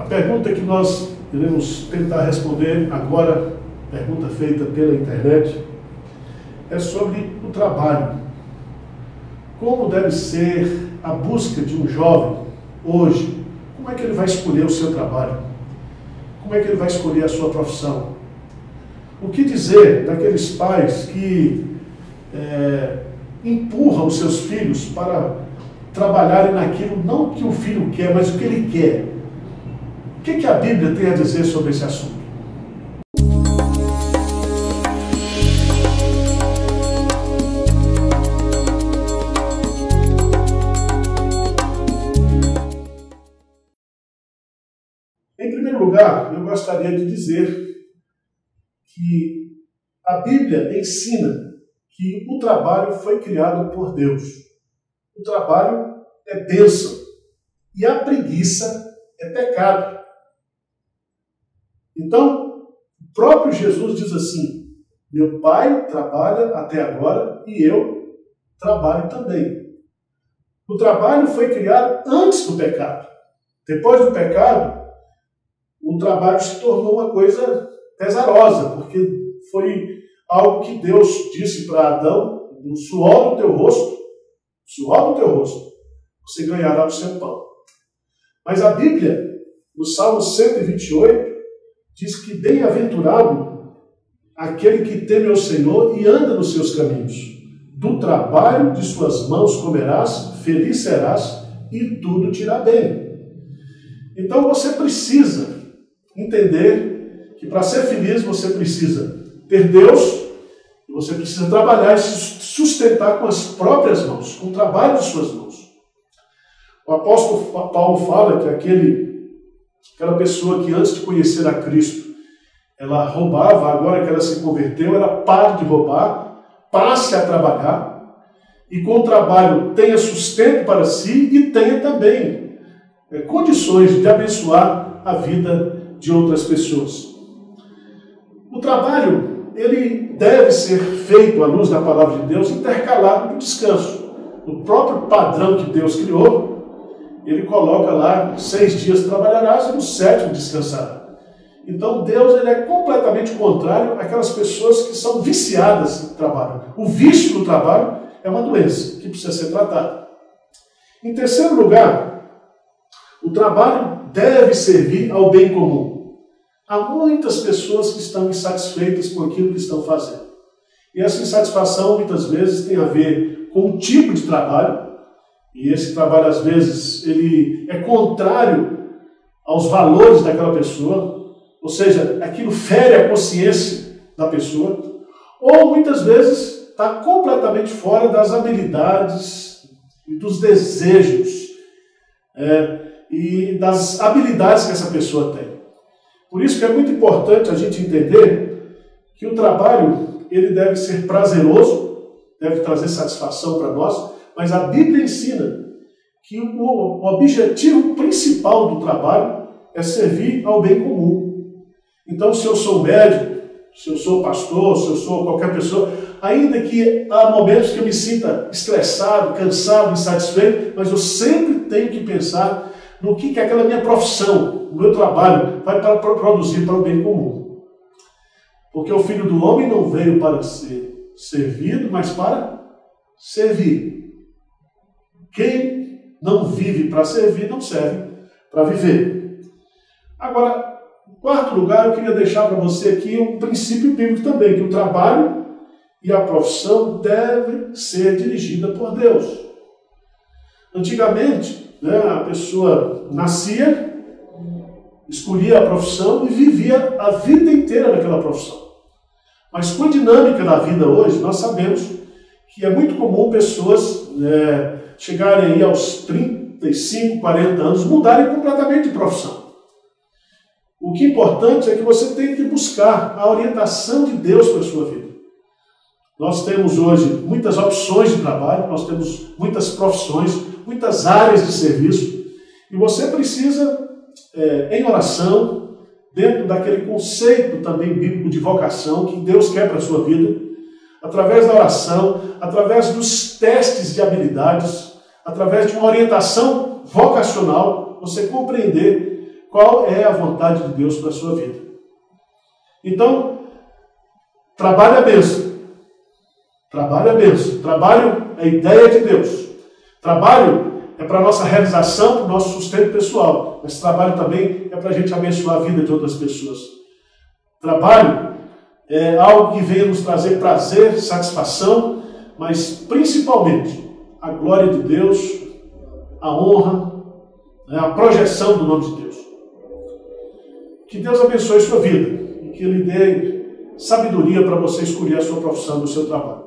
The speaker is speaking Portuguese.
A pergunta que nós iremos tentar responder agora, pergunta feita pela internet, é sobre o trabalho. Como deve ser a busca de um jovem hoje? Como é que ele vai escolher o seu trabalho? Como é que ele vai escolher a sua profissão? O que dizer daqueles pais que é, empurram os seus filhos para trabalharem naquilo, não que o filho quer, mas o que ele quer? Que, que a Bíblia tem a dizer sobre esse assunto? Em primeiro lugar, eu gostaria de dizer que a Bíblia ensina que o trabalho foi criado por Deus. O trabalho é bênção e a preguiça é pecado. Então, o próprio Jesus diz assim: Meu pai trabalha até agora e eu trabalho também. O trabalho foi criado antes do pecado. Depois do pecado, o trabalho se tornou uma coisa pesarosa, porque foi algo que Deus disse para Adão: no suor do teu rosto, suor do teu rosto, você ganhará o seu pão. Mas a Bíblia, no Salmo 128, diz que bem-aventurado aquele que teme ao Senhor e anda nos seus caminhos. Do trabalho de suas mãos comerás, feliz serás e tudo te irá bem. Então você precisa entender que para ser feliz você precisa ter Deus, e você precisa trabalhar e se sustentar com as próprias mãos, com o trabalho de suas mãos. O apóstolo Paulo fala que aquele, aquela pessoa que antes de conhecer a Cristo, ela roubava, agora que ela se converteu, ela para de roubar, passe a trabalhar, e com o trabalho tenha sustento para si e tenha também é, condições de abençoar a vida de outras pessoas. O trabalho, ele deve ser feito à luz da palavra de Deus, intercalado no descanso. No próprio padrão que Deus criou, ele coloca lá, seis dias trabalharás e no sétimo descansará. Então Deus ele é completamente contrário àquelas pessoas que são viciadas no trabalho. O vício no trabalho é uma doença que precisa ser tratada. Em terceiro lugar, o trabalho deve servir ao bem comum. Há muitas pessoas que estão insatisfeitas com aquilo que estão fazendo. E essa insatisfação muitas vezes tem a ver com o tipo de trabalho, e esse trabalho às vezes ele é contrário aos valores daquela pessoa, ou seja, aquilo fere a consciência da pessoa, ou muitas vezes está completamente fora das habilidades e dos desejos é, e das habilidades que essa pessoa tem. Por isso que é muito importante a gente entender que o trabalho ele deve ser prazeroso, deve trazer satisfação para nós, mas a Bíblia ensina que o objetivo principal do trabalho é servir ao bem comum. Então, se eu sou médico, se eu sou pastor, se eu sou qualquer pessoa, ainda que há momentos que eu me sinta estressado, cansado, insatisfeito, mas eu sempre tenho que pensar no que, que aquela minha profissão, o meu trabalho, vai para, produzir para o bem comum. Porque o Filho do Homem não veio para ser servido, mas para servir. Quem não vive para servir, não serve para viver. Agora, em quarto lugar, eu queria deixar para você aqui um princípio bíblico também, que o trabalho e a profissão devem ser dirigida por Deus. Antigamente, né, a pessoa nascia, escolhia a profissão e vivia a vida inteira naquela profissão. Mas com a dinâmica da vida hoje, nós sabemos que é muito comum pessoas né, chegarem aí aos 35, 40 anos, mudarem completamente de profissão. O que é importante é que você tem que buscar a orientação de Deus para a sua vida. Nós temos hoje muitas opções de trabalho, nós temos muitas profissões, muitas áreas de serviço, e você precisa, é, em oração, dentro daquele conceito também bíblico de vocação que Deus quer para a sua vida, através da oração, através dos testes de habilidades, através de uma orientação vocacional, você compreender qual é a vontade de Deus para a sua vida. Então, trabalho é bênção. Trabalho é bênção. Trabalho é ideia de Deus. Trabalho é para a nossa realização, para o nosso sustento pessoal. Mas trabalho também é para a gente abençoar a vida de outras pessoas. Trabalho é algo que vem nos trazer prazer, satisfação, mas principalmente a glória de Deus, a honra, né, a projeção do nome de Deus. Que Deus abençoe sua vida e que Ele dê sabedoria para você escolher a sua profissão no seu trabalho.